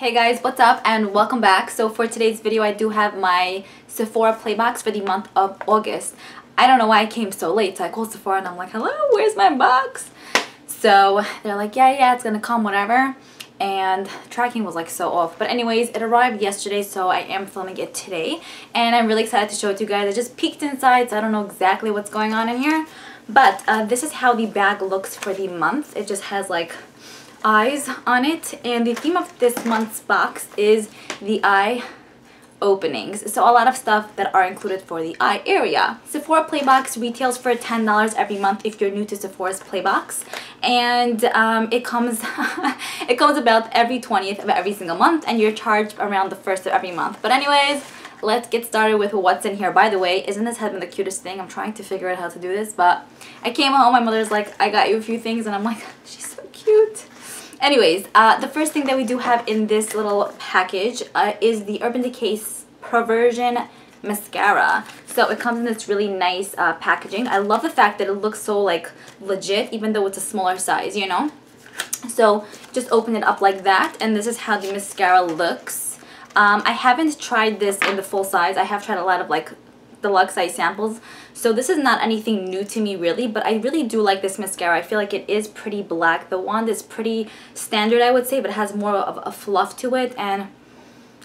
Hey guys, what's up and welcome back. So for today's video, I do have my Sephora Playbox for the month of August. I don't know why I came so late, so I called Sephora and I'm like, hello, where's my box? So they're like, yeah, yeah, it's gonna come, whatever. And tracking was like so off. But anyways, it arrived yesterday, so I am filming it today. And I'm really excited to show it to you guys. I just peeked inside, so I don't know exactly what's going on in here. But uh, this is how the bag looks for the month. It just has like eyes on it and the theme of this month's box is the eye openings. So a lot of stuff that are included for the eye area. Sephora Playbox retails for $10 every month if you're new to Sephora's Playbox and um, it comes it comes about every 20th of every single month and you're charged around the first of every month. But anyways let's get started with what's in here. By the way isn't this headband the cutest thing? I'm trying to figure out how to do this but I came home my mother's like I got you a few things and I'm like she's so cute Anyways, uh, the first thing that we do have in this little package uh, is the Urban Decay Perversion mascara. So it comes in this really nice uh, packaging. I love the fact that it looks so like legit even though it's a smaller size, you know? So just open it up like that and this is how the mascara looks. Um, I haven't tried this in the full size. I have tried a lot of like deluxe size samples. So this is not anything new to me really, but I really do like this mascara. I feel like it is pretty black. The wand is pretty standard I would say, but it has more of a fluff to it and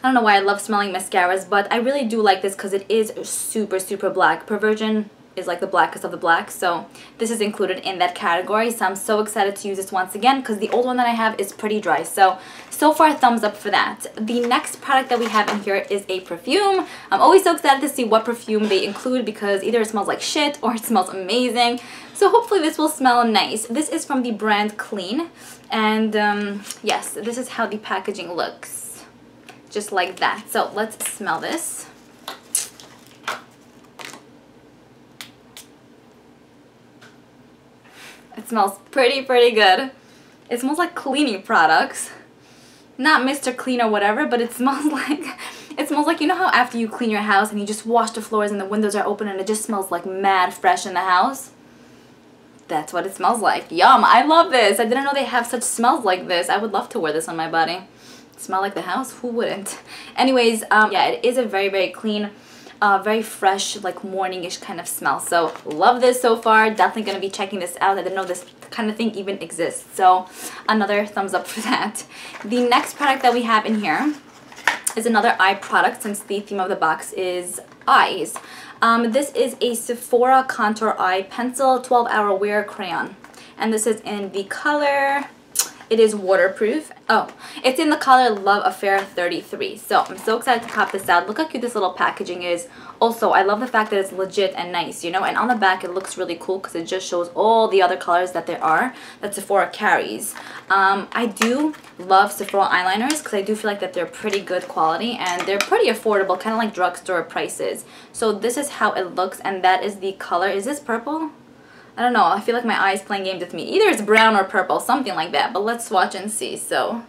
I don't know why I love smelling mascaras, but I really do like this because it is super, super black. Perversion is like the blackest of the black. So this is included in that category. So I'm so excited to use this once again because the old one that I have is pretty dry. So so far thumbs up for that. The next product that we have in here is a perfume. I'm always so excited to see what perfume they include because either it smells like shit or it smells amazing. So hopefully this will smell nice. This is from the brand clean. And um, yes this is how the packaging looks. Just like that. So let's smell this It smells pretty, pretty good. It smells like cleaning products. Not Mr. Clean or whatever, but it smells like, it smells like, you know how after you clean your house and you just wash the floors and the windows are open and it just smells like mad fresh in the house? That's what it smells like. Yum, I love this. I didn't know they have such smells like this. I would love to wear this on my body. Smell like the house? Who wouldn't? Anyways, um, yeah, it is a very, very clean uh, very fresh, like morningish kind of smell. So love this so far. Definitely going to be checking this out. I didn't know this kind of thing even exists. So another thumbs up for that. The next product that we have in here is another eye product since the theme of the box is eyes. Um, this is a Sephora Contour Eye Pencil 12 Hour Wear Crayon. And this is in the color it is waterproof. Oh, it's in the color Love Affair 33. So I'm so excited to pop this out. Look how cute this little packaging is. Also, I love the fact that it's legit and nice, you know? And on the back, it looks really cool because it just shows all the other colors that there are that Sephora carries. Um, I do love Sephora eyeliners because I do feel like that they're pretty good quality and they're pretty affordable, kind of like drugstore prices. So this is how it looks and that is the color. Is this purple? I don't know, I feel like my eye's playing games with me. Either it's brown or purple, something like that, but let's swatch and see, so.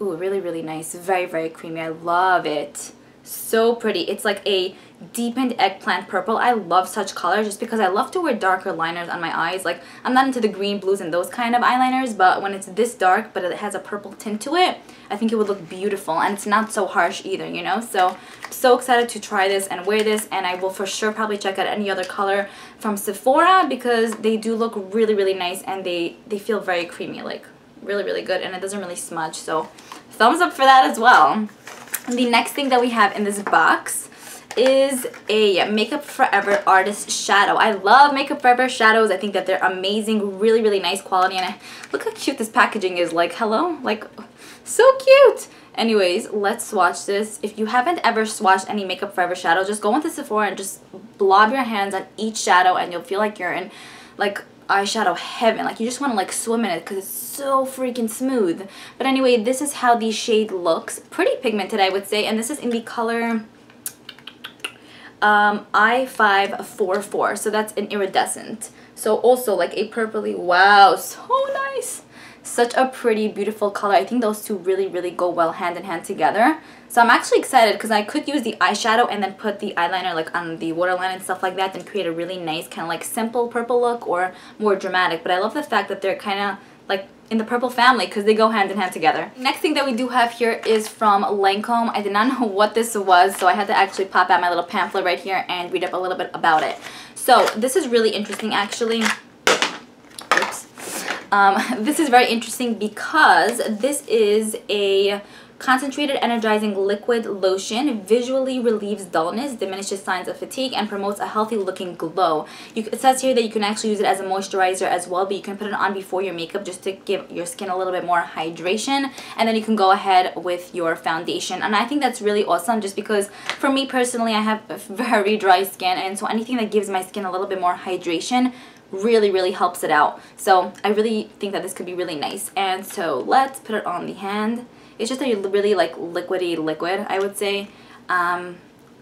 Ooh, really, really nice. Very, very creamy. I love it. So pretty. It's like a deepened eggplant purple. I love such colors just because I love to wear darker liners on my eyes. Like, I'm not into the green, blues, and those kind of eyeliners, but when it's this dark, but it has a purple tint to it, I think it would look beautiful. And it's not so harsh either, you know? So, so excited to try this and wear this, and I will for sure probably check out any other color from Sephora because they do look really, really nice, and they, they feel very creamy, like, really, really good, and it doesn't really smudge, so thumbs up for that as well. The next thing that we have in this box is a Makeup Forever Artist Shadow. I love Makeup Forever shadows. I think that they're amazing, really, really nice quality. And I, look how cute this packaging is. Like, hello? Like, so cute. Anyways, let's swatch this. If you haven't ever swatched any Makeup Forever shadow, just go into Sephora and just blob your hands on each shadow and you'll feel like you're in, like, eyeshadow heaven. Like, you just want to, like, swim in it because it's so freaking smooth. But anyway, this is how the shade looks. Pretty pigmented, I would say. And this is in the color um, I544. So that's an iridescent. So also like a purpley. Wow, so nice. Such a pretty, beautiful color. I think those two really, really go well hand in hand together. So I'm actually excited because I could use the eyeshadow and then put the eyeliner like on the waterline and stuff like that and create a really nice kind of like simple purple look or more dramatic. But I love the fact that they're kind of like in the purple family because they go hand in hand together. Next thing that we do have here is from Lancome. I did not know what this was, so I had to actually pop out my little pamphlet right here and read up a little bit about it. So this is really interesting actually. Oops. Um, this is very interesting because this is a Concentrated energizing liquid lotion visually relieves dullness, diminishes signs of fatigue, and promotes a healthy looking glow. You, it says here that you can actually use it as a moisturizer as well, but you can put it on before your makeup just to give your skin a little bit more hydration. And then you can go ahead with your foundation. And I think that's really awesome just because for me personally, I have very dry skin. And so anything that gives my skin a little bit more hydration really really helps it out so I really think that this could be really nice and so let's put it on the hand it's just a really like liquidy liquid, I would say. Um,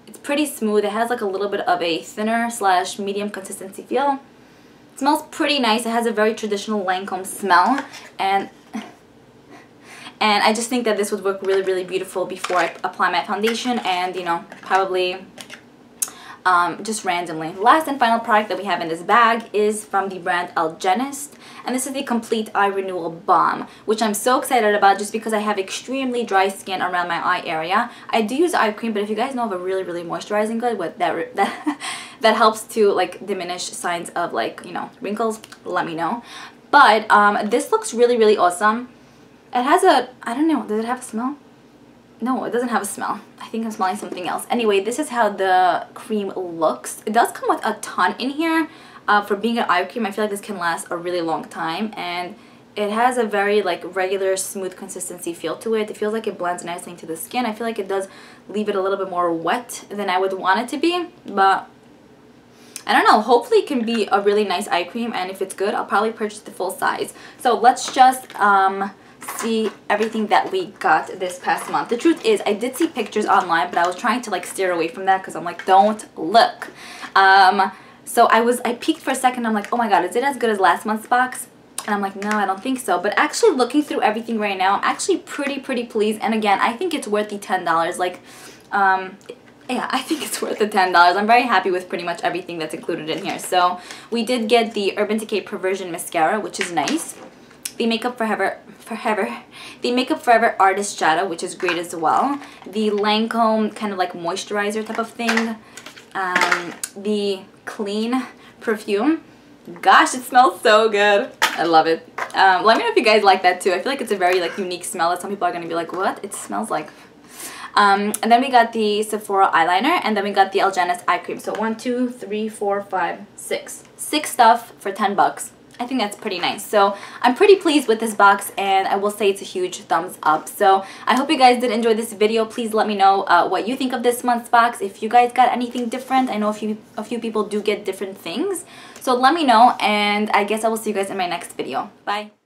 it's pretty smooth. It has like a little bit of a thinner slash medium consistency feel. It smells pretty nice. It has a very traditional Lancome smell. And and I just think that this would work really, really beautiful before I apply my foundation and, you know, probably um, just randomly. Last and final product that we have in this bag is from the brand Algenist and this is the Complete Eye Renewal Balm which I'm so excited about just because I have extremely dry skin around my eye area. I do use eye cream but if you guys know of a really really moisturizing good what that that that helps to like diminish signs of like you know wrinkles let me know. But um, this looks really really awesome. It has a I don't know does it have a smell? No, it doesn't have a smell. I think I'm smelling something else. Anyway, this is how the cream looks. It does come with a ton in here. Uh, for being an eye cream, I feel like this can last a really long time. And it has a very like regular, smooth consistency feel to it. It feels like it blends nicely into the skin. I feel like it does leave it a little bit more wet than I would want it to be. But I don't know, hopefully it can be a really nice eye cream and if it's good, I'll probably purchase the full size. So let's just um, see everything that we got this past month. The truth is, I did see pictures online, but I was trying to like steer away from that because I'm like, don't look. Um, so I was, I peeked for a second, I'm like, oh my god, is it as good as last month's box? And I'm like, no, I don't think so. But actually looking through everything right now, I'm actually pretty, pretty pleased. And again, I think it's worth the $10. Like, um, yeah, I think it's worth the $10. I'm very happy with pretty much everything that's included in here. So we did get the Urban Decay Perversion Mascara, which is nice the Makeup Forever, Forever, the Makeup Forever Artist Shadow, which is great as well. The Lancome kind of like moisturizer type of thing. Um, the Clean perfume. Gosh, it smells so good. I love it. Um, let me know if you guys like that too. I feel like it's a very like unique smell that some people are going to be like, what? It smells like... Um, and then we got the Sephora eyeliner and then we got the Algenist eye cream. So one, two, three, four, five, six. Six stuff for 10 bucks. I think that's pretty nice. So I'm pretty pleased with this box and I will say it's a huge thumbs up. So I hope you guys did enjoy this video. Please let me know uh, what you think of this month's box. If you guys got anything different, I know a few, a few people do get different things. So let me know and I guess I will see you guys in my next video. Bye.